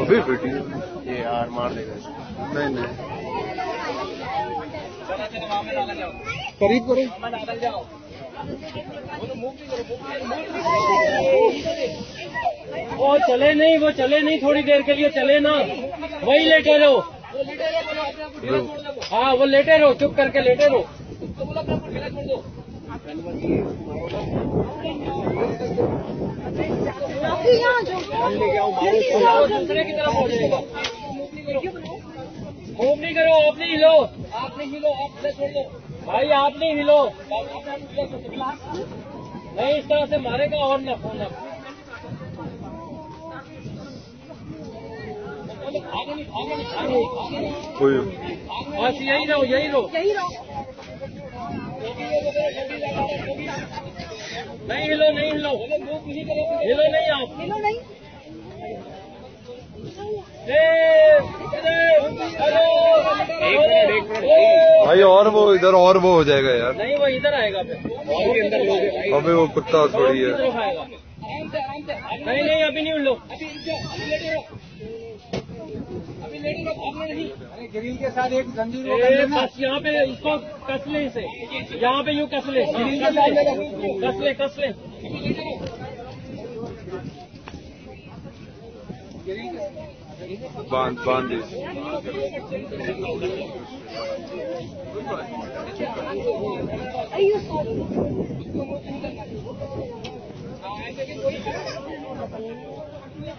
ابھی یہ یار مار دے گا نہیں نہیں قریب کرو وہ چلے نہیں، وہ چلے نہیں، تھوڑی دیر کے لیے چلے نا۔ وہی لیٹے رہو۔ ہاں وہ لیٹے رہو، چپ کر کے لیٹے رہو۔ دوسرے کی طرف ہو جائے گا موو نہیں کرو آپ نہیں ہلو آپ نہیں ہلو آپ چھوڑ دو بھائی آپ نہیں ہلو نہیں اس طرح سے مارے گا اور نہ فون یہی رہو۔ یہی رہو۔ نہیں ہلو نہیں ہلو۔ ہلو نہیں آپ۔ ہلو بھائی اور وہ ادھر اور وہ ہو جائے گا یار۔ نہیں وہ ادھر آئے گا پھر۔ ابھی وہ کتا تھوڑی ہے۔ نہیں نہیں ابھی نہیں لو گرل کے ساتھ ایک زنجیر یہاں پہ اس کو کس لیں اسے یہاں پہ یوں کس لیں ہاں، کس لیں کس لیں باندھ باندھ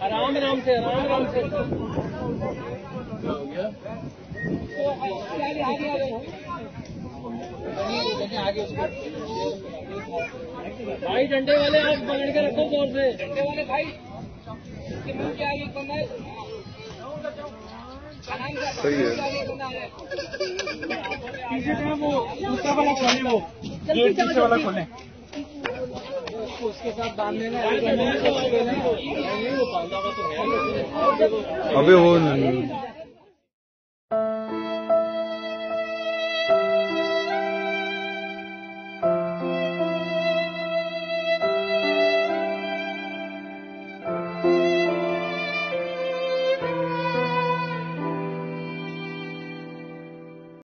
آرام آرام سے آرام آرام سے۔ بھائی ڈنڈے والے آپ پکڑ کے رکھو زور سے۔ ڈنڈے والے بھائی صحیح ہے۔ پیچھے وہ دوسرا والا کھولیں وہ پیچھے والا کھولیں اس کے ساتھ باندھ لینا ابھی وہ